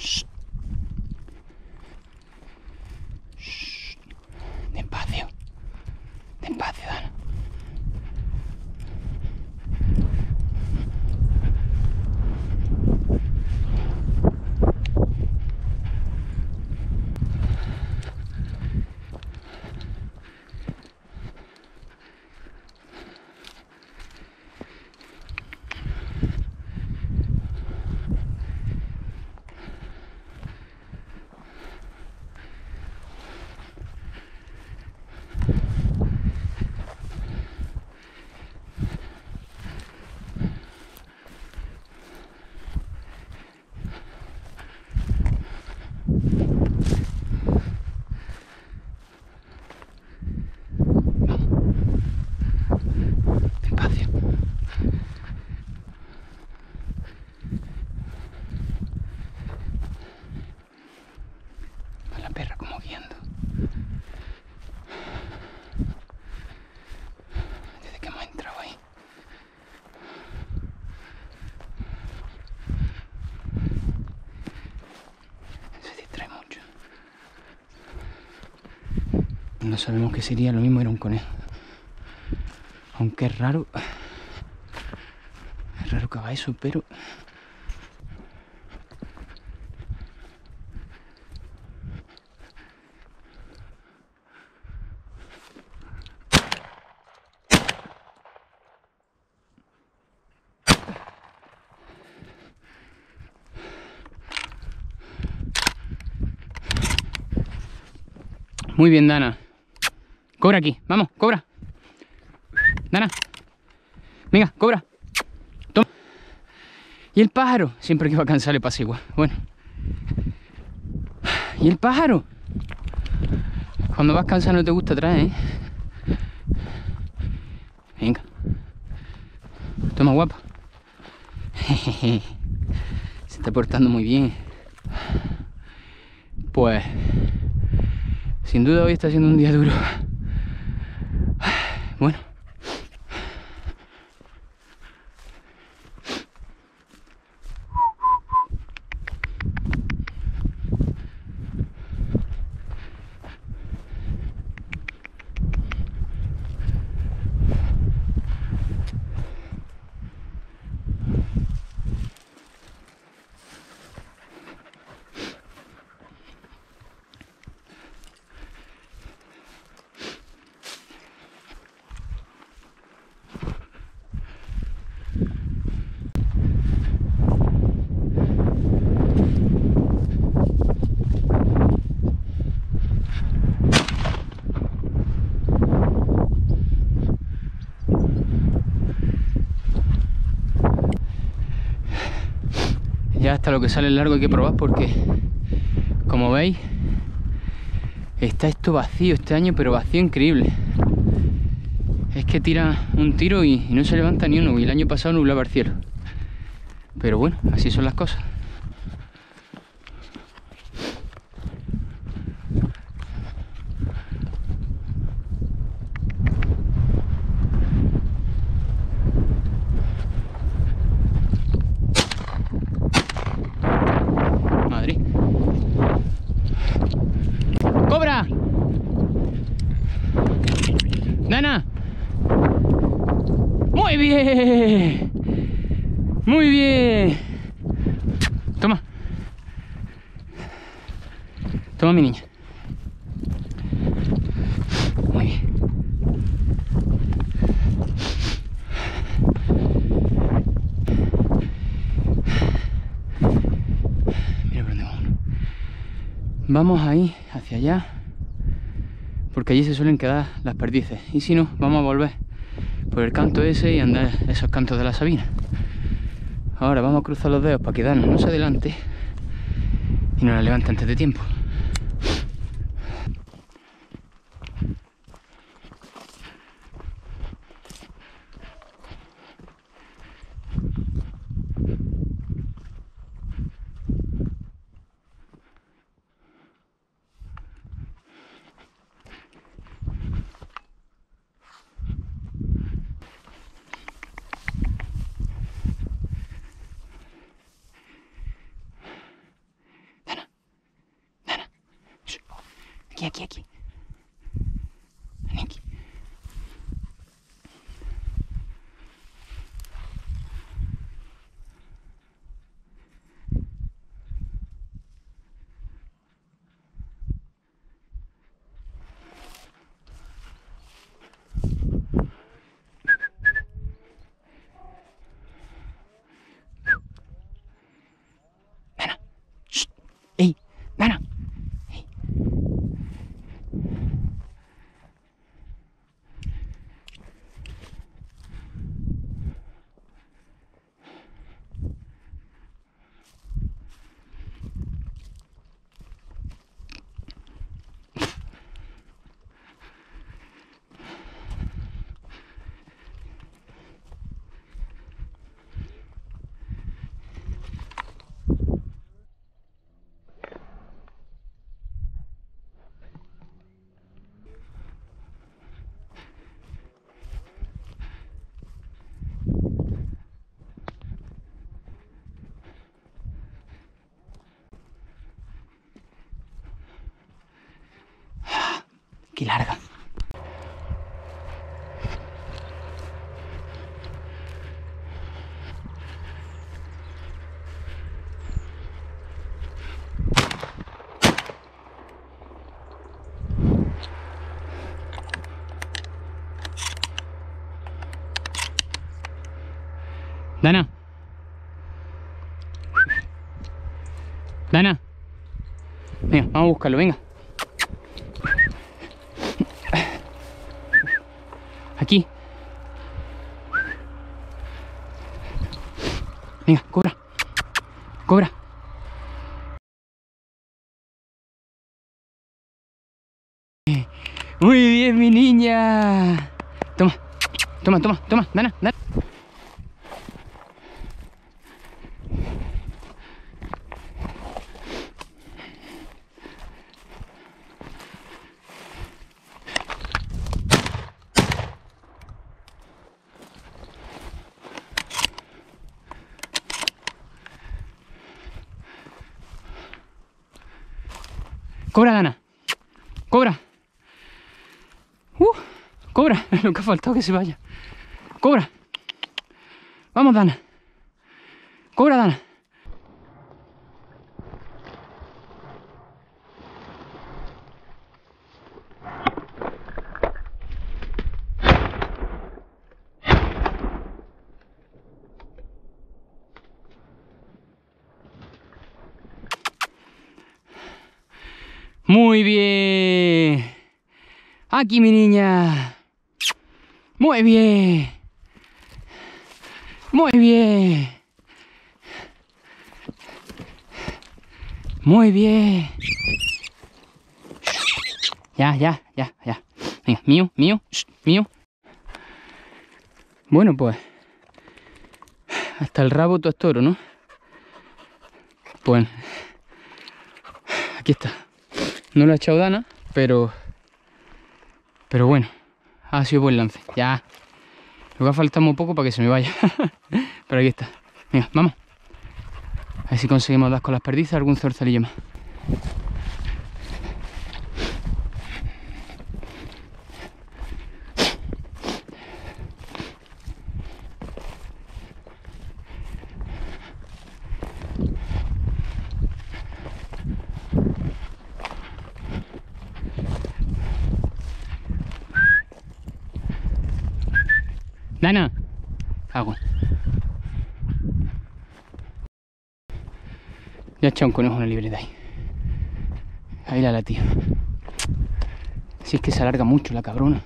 Shh. No sabemos qué sería, lo mismo era un conejo. Aunque es raro. Es raro que haga eso, pero. Muy bien, Dana. Cobra aquí, vamos, cobra. Dana. Venga, cobra. Toma. ¿Y el pájaro? Siempre que va a cansar le pasa igual. Bueno. ¿Y el pájaro? Cuando vas cansado no te gusta traer, ¿eh? Venga. Toma, guapa. Se está portando muy bien. Pues... Sin duda hoy está siendo un día duro. Bueno. Hasta lo que sale largo hay que probar porque como veis está esto vacío este año pero vacío increíble. Es que tira un tiro y, y no se levanta ni uno y el año pasado nublaba el cielo. Pero bueno así son las cosas Madrid. ¡Cobra! ¡Nana! ¡Muy ¡Muy bien! Toma. Toma, mi niña. Muy bien. Mira por dónde vamos. Vamos ahí, hacia allá. Porque allí se suelen quedar las perdices. Y si no, vamos a volver por el canto ese y andar esos cantos de la Sabina. Ahora vamos a cruzar los dedos para quedarnos adelante y no la levanta antes de tiempo. Aquí, aquí, aquí. Ven aquí. Nana. Shh. Ey, Nana. aquí larga. Dana. Dana. Venga, vamos a buscarlo, venga. Venga, cobra. Cobra. Muy bien, mi niña. Toma, toma, toma, toma, Dana, Dana. Cobra, Dana. Cobra. Uh, cobra. Lo que ha faltado que se vaya. Cobra. Vamos, Dana. Cobra, Dana. Muy bien. Aquí mi niña. Muy bien. Muy bien. Muy bien. Ya, ya, ya, ya. Venga, mío, mío, mío. Bueno, pues. Hasta el rabo todo es toro, ¿no? Pues. Aquí está. No lo ha echado Dana, pero... Pero bueno, ha sido buen lance. Ya. Lo que ha faltado un poco para que se me vaya. pero aquí está. Venga, vamos. A ver si conseguimos dar con las perdices algún zorzalillo más. Dana. Cago. Ya he echado un conejo en la libreta ahí. Ahí la la tía. Si es que se alarga mucho la cabrona.